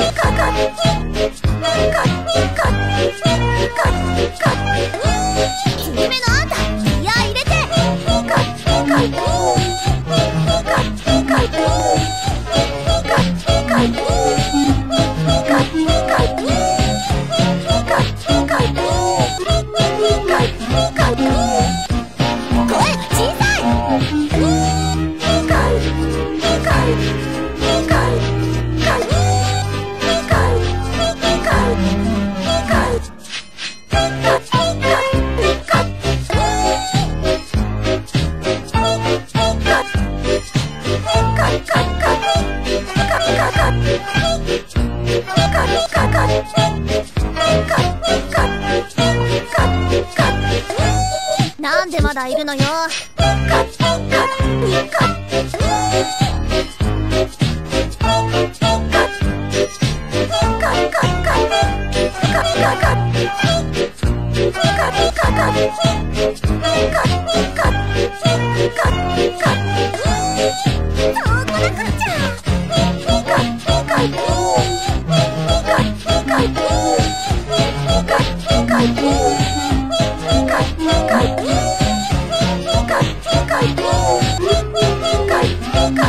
ここにここにここにここになんでまだいるのよ。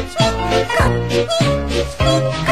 你你你你。你你你